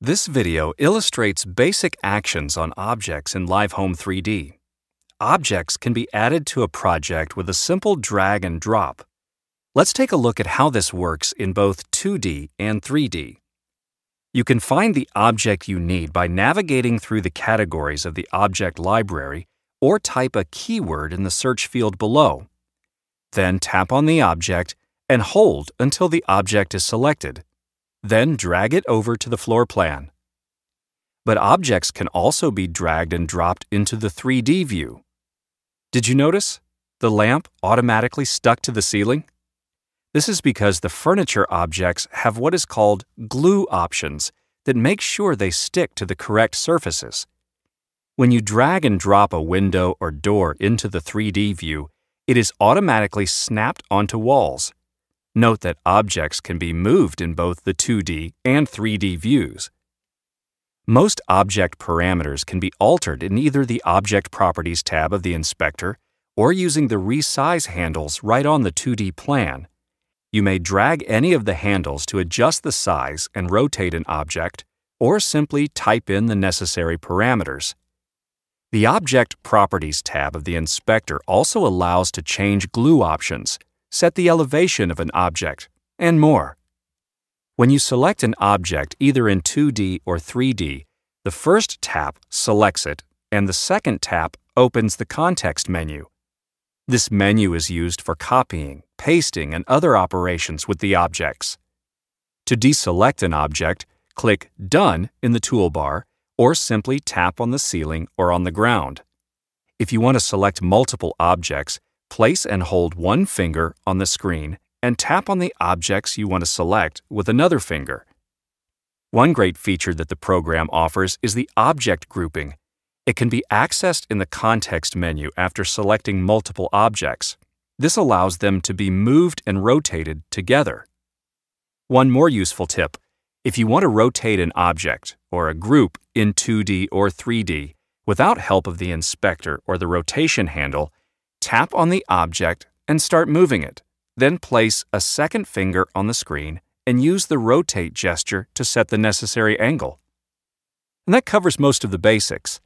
This video illustrates basic actions on objects in Live Home 3D. Objects can be added to a project with a simple drag and drop. Let's take a look at how this works in both 2D and 3D. You can find the object you need by navigating through the categories of the object library or type a keyword in the search field below. Then tap on the object and hold until the object is selected. Then drag it over to the floor plan. But objects can also be dragged and dropped into the 3D view. Did you notice? The lamp automatically stuck to the ceiling? This is because the furniture objects have what is called glue options that make sure they stick to the correct surfaces. When you drag and drop a window or door into the 3D view, it is automatically snapped onto walls. Note that objects can be moved in both the 2D and 3D views. Most object parameters can be altered in either the Object Properties tab of the inspector or using the Resize handles right on the 2D plan. You may drag any of the handles to adjust the size and rotate an object, or simply type in the necessary parameters. The Object Properties tab of the inspector also allows to change glue options, set the elevation of an object, and more. When you select an object either in 2D or 3D, the first tap selects it and the second tap opens the context menu. This menu is used for copying, pasting, and other operations with the objects. To deselect an object, click Done in the toolbar or simply tap on the ceiling or on the ground. If you want to select multiple objects, Place and hold one finger on the screen and tap on the objects you want to select with another finger. One great feature that the program offers is the object grouping. It can be accessed in the context menu after selecting multiple objects. This allows them to be moved and rotated together. One more useful tip. If you want to rotate an object or a group in 2D or 3D without help of the inspector or the rotation handle, Tap on the object and start moving it. Then place a second finger on the screen and use the rotate gesture to set the necessary angle. And that covers most of the basics.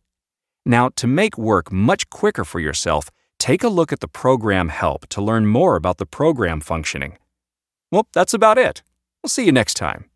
Now, to make work much quicker for yourself, take a look at the program help to learn more about the program functioning. Well, that's about it. We'll see you next time.